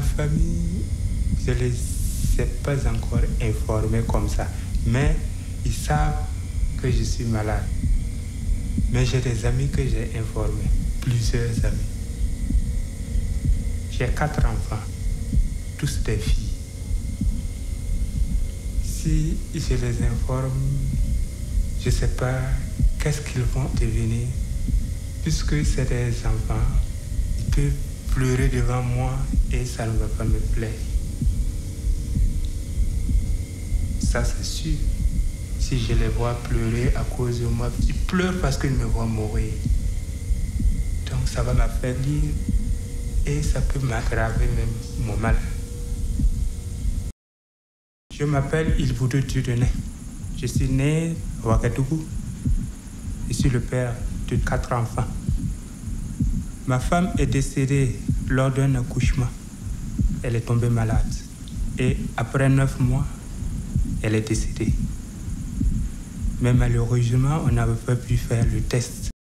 famille, je ne les ai pas encore informés comme ça. Mais ils savent que je suis malade. Mais j'ai des amis que j'ai informés, plusieurs amis. J'ai quatre enfants, tous des filles. Si je les informe, je ne sais pas qu'est-ce qu'ils vont devenir. Puisque c'est des enfants, ils peuvent pleurer devant moi et ça ne va pas me plaire. Ça, c'est sûr. Si je les vois pleurer à cause de moi, ils pleurent parce qu'ils me voient mourir. Donc ça va m'affaiblir et ça peut m'aggraver même mon mal. Je m'appelle Ilvoudou Dieudonné. Je suis né à Ouagadougou. Je suis le père de quatre enfants. Ma femme est décédée lors d'un accouchement. Elle est tombée malade. Et après neuf mois, elle est décédée. Mais malheureusement, on n'avait pas pu faire le test